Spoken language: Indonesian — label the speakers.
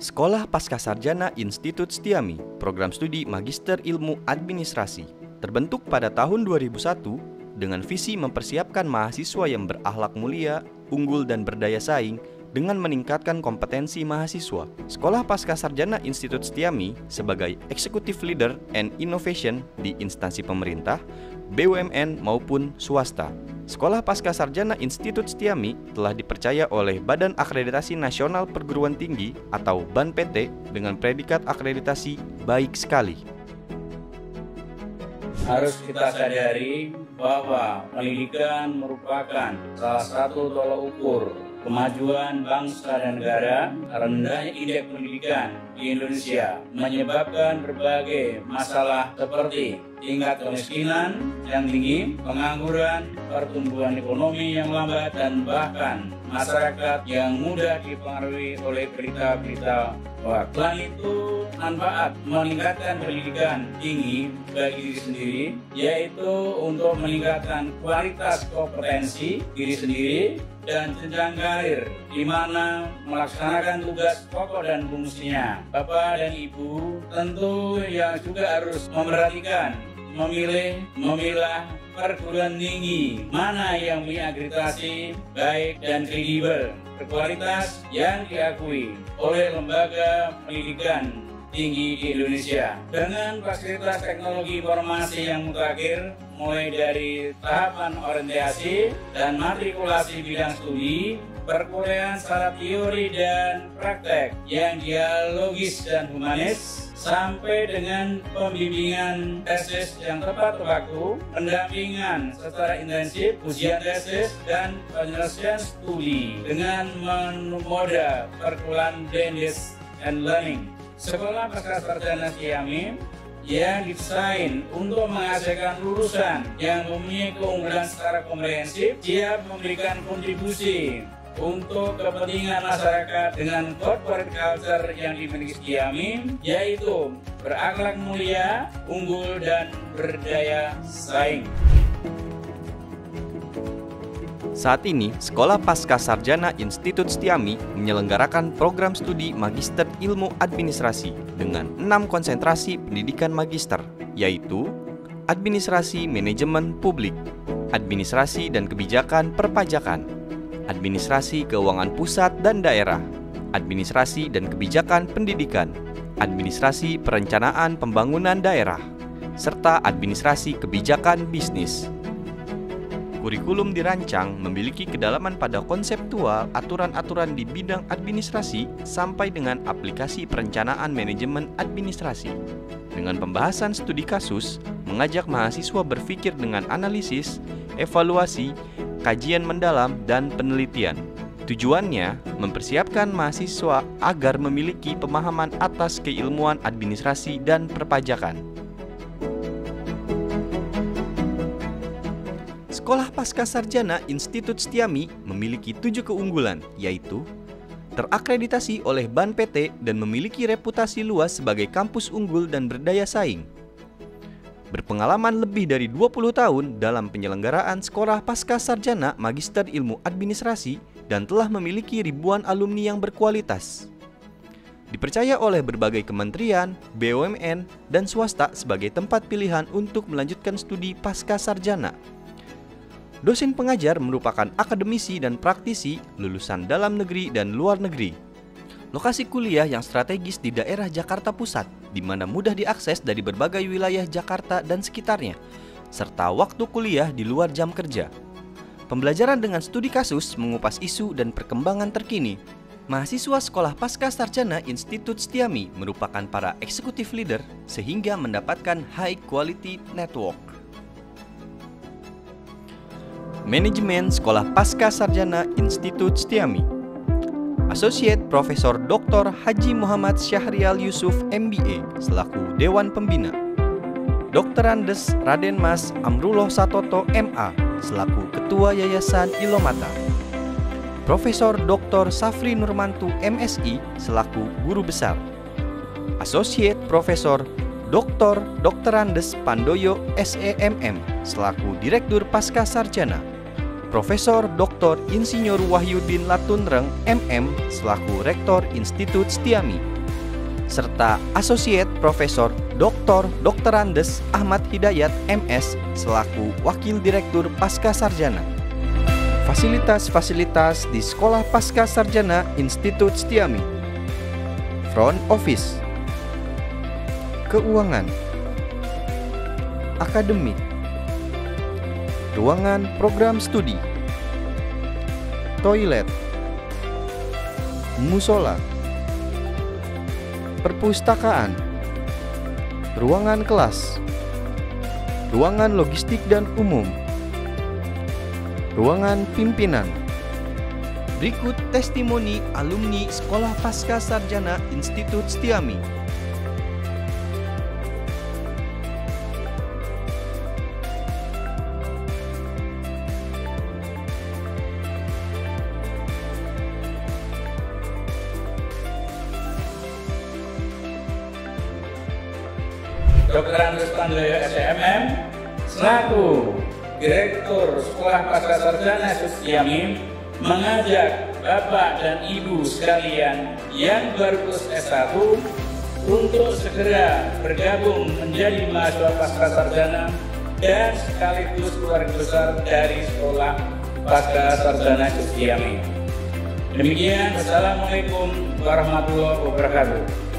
Speaker 1: Sekolah Pascasarjana Institut Setiami, program studi Magister Ilmu Administrasi, terbentuk pada tahun 2001 dengan visi mempersiapkan mahasiswa yang berakhlak mulia, unggul dan berdaya saing dengan meningkatkan kompetensi mahasiswa. Sekolah Pascasarjana Institut Setiami sebagai Executive Leader and Innovation di instansi pemerintah, BUMN maupun swasta. Sekolah Pasca Sarjana Institut Setiami telah dipercaya oleh Badan Akreditasi Nasional Perguruan Tinggi atau BAN-PT dengan predikat akreditasi baik sekali.
Speaker 2: Harus kita sadari bahwa pendidikan merupakan salah satu tolak ukur kemajuan bangsa dan negara, rendahnya indeks pendidikan di Indonesia menyebabkan berbagai masalah seperti tingkat kemiskinan yang tinggi, pengangguran, pertumbuhan ekonomi yang lambat, dan bahkan masyarakat yang mudah dipengaruhi oleh berita-berita hoax. Selain itu, manfaat meningkatkan pendidikan tinggi bagi diri sendiri, yaitu untuk meningkatkan kualitas kompetensi diri sendiri dan jenjang karir di mana melaksanakan tugas pokok dan fungsinya. Bapak dan Ibu tentu yang juga harus memperhatikan memilih, memilah perguruan tinggi mana yang punya akreditasi baik dan kredibel, berkualitas yang diakui oleh lembaga pendidikan tinggi di Indonesia dengan fasilitas teknologi informasi yang mutakhir mulai dari tahapan orientasi dan matrikulasi bidang studi perkuliahan secara teori dan praktek yang dialogis dan humanis sampai dengan pembimbingan tesis yang tepat waktu, pendampingan secara intensif, ujian tesis, dan penyelesaian studi dengan moda perkuliahan blended and learning. Sekolah Pasca Sarjana Siami yang didesain untuk menghasilkan lulusan yang mempunyai keunggulan secara komprehensif siap memberikan kontribusi untuk kepentingan masyarakat dengan corporate culture yang dimiliki Kiamin yaitu berakhlak mulia, unggul dan berdaya saing.
Speaker 1: Saat ini, Sekolah Pasca Sarjana Institut Setiami menyelenggarakan program studi Magister Ilmu Administrasi dengan enam konsentrasi pendidikan magister, yaitu Administrasi Manajemen Publik, Administrasi dan Kebijakan Perpajakan, Administrasi Keuangan Pusat dan Daerah, Administrasi dan Kebijakan Pendidikan, Administrasi Perencanaan Pembangunan Daerah, serta Administrasi Kebijakan Bisnis. Kurikulum dirancang memiliki kedalaman pada konseptual aturan-aturan di bidang administrasi sampai dengan aplikasi perencanaan manajemen administrasi. Dengan pembahasan studi kasus, mengajak mahasiswa berpikir dengan analisis, evaluasi, kajian mendalam, dan penelitian. Tujuannya mempersiapkan mahasiswa agar memiliki pemahaman atas keilmuan administrasi dan perpajakan. Sekolah Pasca Sarjana Institut Setiami memiliki tujuh keunggulan, yaitu terakreditasi oleh BAN PT dan memiliki reputasi luas sebagai kampus unggul dan berdaya saing. Berpengalaman lebih dari 20 tahun dalam penyelenggaraan sekolah pasca sarjana Magister Ilmu Administrasi dan telah memiliki ribuan alumni yang berkualitas. Dipercaya oleh berbagai kementerian, BUMN, dan swasta sebagai tempat pilihan untuk melanjutkan studi pasca sarjana Dosen pengajar merupakan akademisi dan praktisi lulusan dalam negeri dan luar negeri. Lokasi kuliah yang strategis di daerah Jakarta Pusat, di mana mudah diakses dari berbagai wilayah Jakarta dan sekitarnya, serta waktu kuliah di luar jam kerja. Pembelajaran dengan studi kasus mengupas isu dan perkembangan terkini. Mahasiswa Sekolah Pasca Sarjana Institut Setiami merupakan para eksekutif leader sehingga mendapatkan high quality network. Manajemen Sekolah Pasca Sarjana Institut Setiami Associate Profesor Dr. Haji Muhammad Syahrial Yusuf MBA selaku Dewan Pembina Dr. Andes Raden Mas Amrullah Satoto MA selaku Ketua Yayasan Ilomata Profesor Dr. Safri Nurmantu MSI selaku Guru Besar Associate Profesor Dr. Dr. Andes Pandoyo SEMM selaku Direktur Pasca Sarjana, Profesor Dr. Insinyur Wahyudin Latunreng MM selaku Rektor Institut Setiami, serta Associate Profesor Dr. Dr. Andes Ahmad Hidayat MS selaku Wakil Direktur Pasca Sarjana. Fasilitas-fasilitas di Sekolah Pasca Sarjana Institut Setiami. Front Office. Keuangan. Akademik. Ruangan program studi. Toilet. Musola perpustakaan, ruangan kelas, ruangan logistik dan umum, ruangan pimpinan. Berikut testimoni alumni Sekolah Pasca Sarjana Institut Setiami.
Speaker 2: Dr. Andres Pandoyo SMM selaku Direktur Sekolah Pasca Sarjana Sutiami mengajak Bapak dan Ibu sekalian yang baru lulus S1 untuk segera bergabung menjadi mahasiswa pasca sarjana dan sekaligus keluarga besar dari Sekolah Pasca Sarjana Sutiami. Demikian, Assalamualaikum warahmatullahi wabarakatuh.